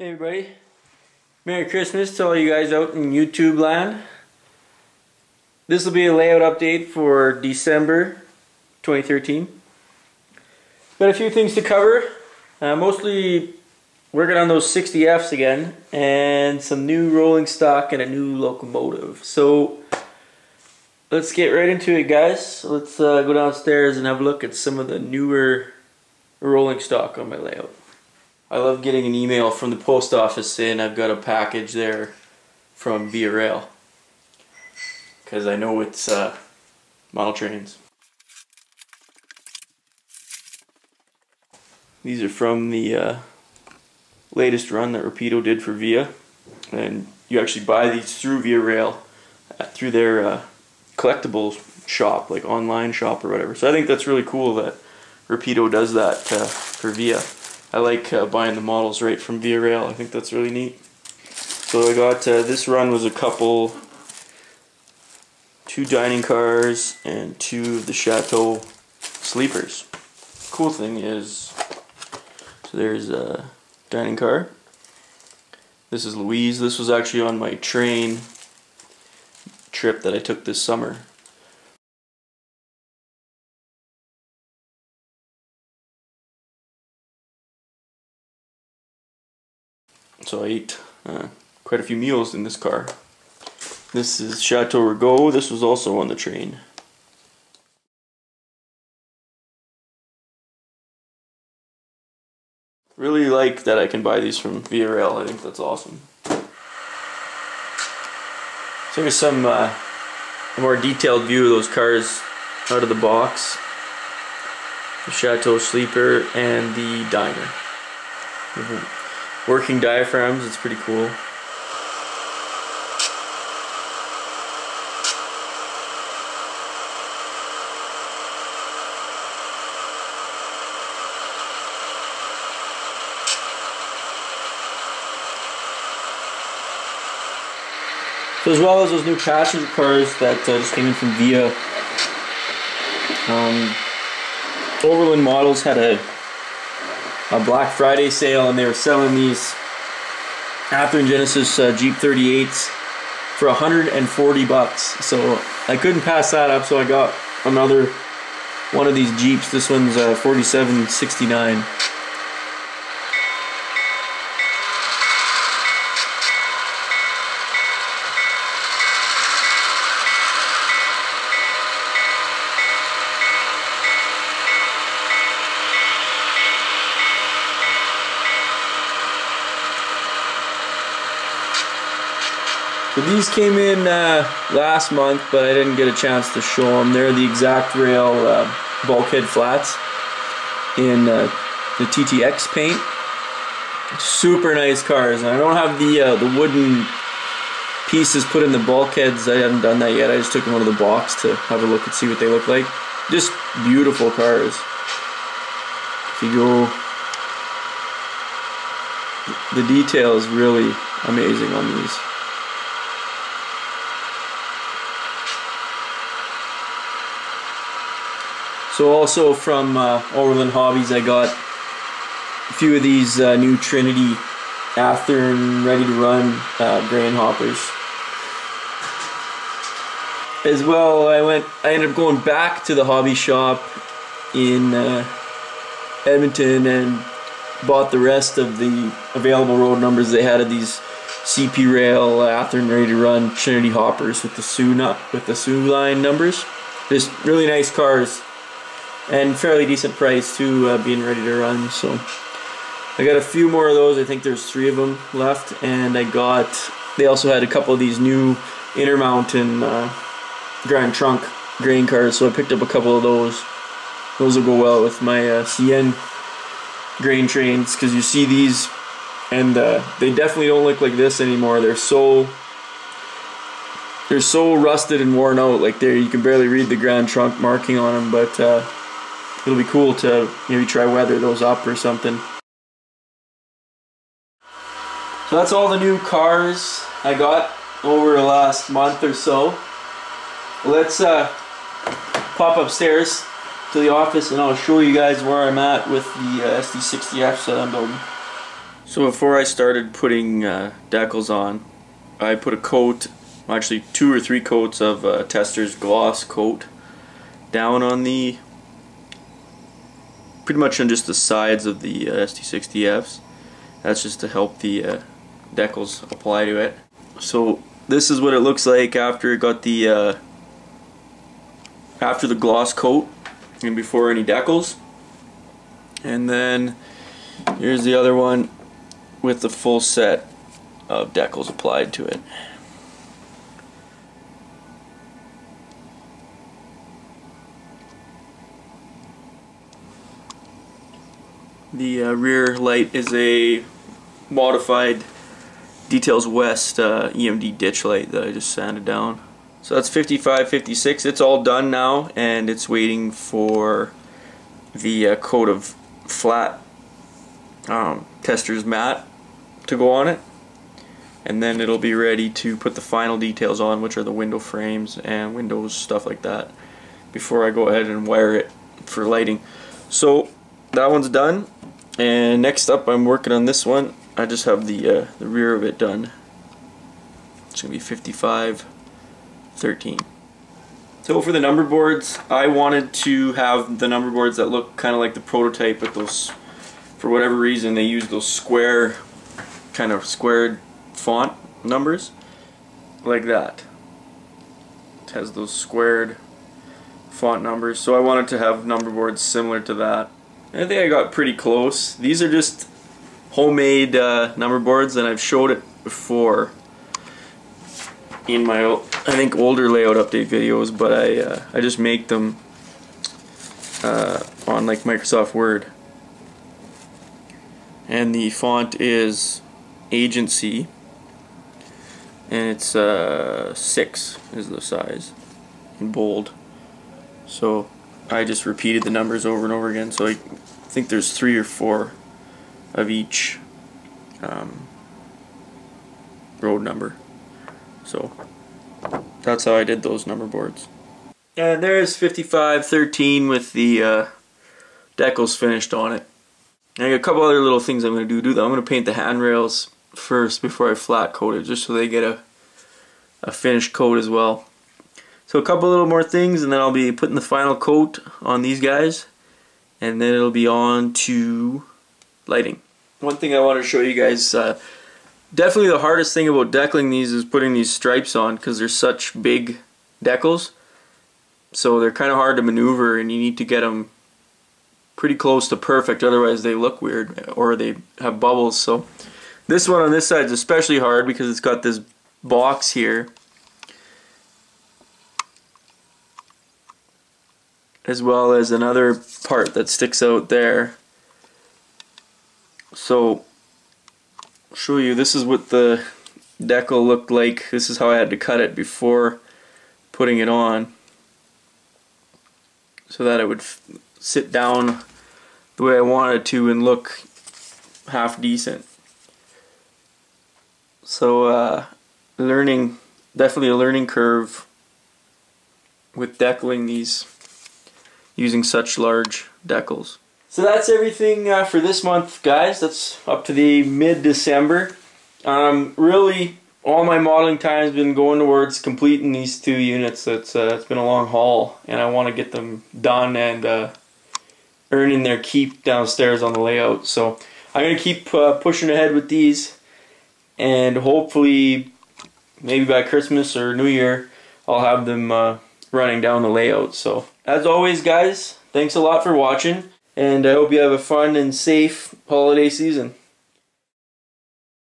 Hey everybody. Merry Christmas to all you guys out in YouTube land. This will be a layout update for December 2013. Got a few things to cover. Uh, mostly working on those 60Fs again and some new rolling stock and a new locomotive. So let's get right into it guys. Let's uh, go downstairs and have a look at some of the newer rolling stock on my layout. I love getting an email from the post office saying I've got a package there from Via Rail because I know it's uh, model trains. These are from the uh, latest run that Rapido did for Via and you actually buy these through Via Rail uh, through their uh, collectibles shop like online shop or whatever so I think that's really cool that Rapido does that uh, for Via. I like uh, buying the models right from Via Rail. I think that's really neat. So I got uh, this run was a couple, two dining cars and two of the Chateau sleepers. Cool thing is, so there's a dining car. This is Louise. This was actually on my train trip that I took this summer. So I ate uh, quite a few meals in this car. This is Chateau Rigaud. This was also on the train. Really like that I can buy these from Via Rail. I think that's awesome. So here's some uh, more detailed view of those cars out of the box. The Chateau Sleeper and the Diner. Mm -hmm working diaphragms, it's pretty cool. So as well as those new passenger cars that uh, just came in from Via, um, Overland Models had a a Black Friday sale, and they were selling these Athearn Genesis uh, Geep 38s for 140 bucks. So I couldn't pass that up, so I got another one of these Geeps. This one's uh, 4769. So these came in uh, last month, but I didn't get a chance to show them. They're the Exactrail uh, bulkhead flats in uh, the TTX paint. Super nice cars, and I don't have the uh, the wooden pieces put in the bulkheads. I haven't done that yet. I just took them out of the box to have a look and see what they look like. Just beautiful cars. If you go, the detail is really amazing on these. So also from uh, Overland Hobbies I got a few of these uh, new Trinity Athearn ready to run uh, grain hoppers. As well I went I ended up going back to the hobby shop in uh, Edmonton and bought the rest of the available road numbers they had of these CP Rail Athearn ready to run Trinity hoppers with the Soo with the Soo line numbers. Just really nice cars and fairly decent price too uh, being ready to run so. I got a few more of those. I think there's three of them left and I got they also had a couple of these new Intermountain uh, Grand Trunk grain cars so I picked up a couple of those. Those will go well with my uh, CN grain trains because you see these and uh, they definitely don't look like this anymore. They're so they're so rusted and worn out like there you can barely read the Grand Trunk marking on them but uh, it'll be cool to maybe try weather those up or something. So that's all the new cars I got over the last month or so. Let's uh, pop upstairs to the office and I'll show you guys where I'm at with the uh, SD60F that I'm building. So before I started putting uh, decals on, I put a coat, actually two or three coats of uh, Testors gloss coat down on the, pretty much on just the sides of the uh, SD60Fs. That's just to help the uh, decals apply to it. So this is what it looks like after it got the, uh, after the gloss coat and before any decals. And then here's the other one with the full set of decals applied to it. The uh, rear light is a modified Details West uh, EMD ditch light that I just sanded down. So that's 55, 56. It's all done now and it's waiting for the uh, coat of flat um, Testors mat to go on it and then it'll be ready to put the final details on which are the window frames and windows stuff like that before I go ahead and wire it for lighting so that one's done and next up I'm working on this one. I just have the uh, the rear of it done. It's gonna be 55 13 so for the number boards I wanted to have the number boards that look kind of like the prototype but those for whatever reason they use those square kind of squared font numbers like that. It has those squared font numbers so I wanted to have number boards similar to that I think I got pretty close. These are just homemade uh, number boards and I've showed it before in my I think older layout update videos but I uh, I just make them uh, on like Microsoft Word. And the font is agency. And it's uh, 6 is the size in bold. So I just repeated the numbers over and over again so I think there's three or four of each um, road number so that's how I did those number boards and there's 5513 with the uh, decals finished on it and I got a couple other little things I'm going to do. do I'm going to paint the handrails first before I flat coat it, just so they get a, a finished coat as well. So a couple little more things, and then I'll be putting the final coat on these guys, and then it'll be on to lighting. One thing I want to show you guys, uh, definitely the hardest thing about decaling these is putting these stripes on because they're such big decals. So they're kind of hard to maneuver, and you need to get them pretty close to perfect otherwise they look weird or they have bubbles so this one on this side is especially hard because it's got this box here as well as another part that sticks out there. So I'll show you this is what the decal looked like. This is how I had to cut it before putting it on so that it would sit down the way I wanted to and look half decent. So uh, learning, definitely a learning curve with decaling these using such large decals. So that's everything uh, for this month guys, that's up to the mid-December. Um, really all my modeling time has been going towards completing these two units. It's, uh, it's been a long haul and I want to get them done and uh, earning their keep downstairs on the layout. So I'm going to keep uh, pushing ahead with these and hopefully maybe by Christmas or New Year I'll have them uh, running down the layout. So as always guys, thanks a lot for watching and I hope you have a fun and safe holiday season.